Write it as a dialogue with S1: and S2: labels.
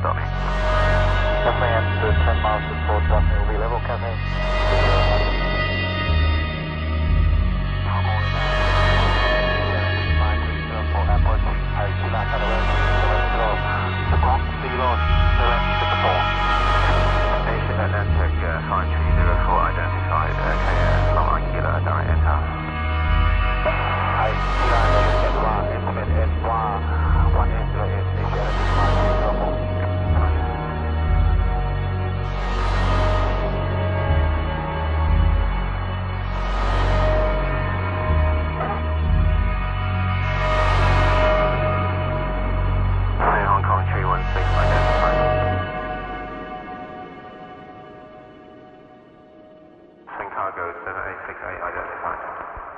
S1: Abu Dhabi. Cafe
S2: 10 miles to Fort Daphne will be level, Coming.
S1: Chicago 7868 identified.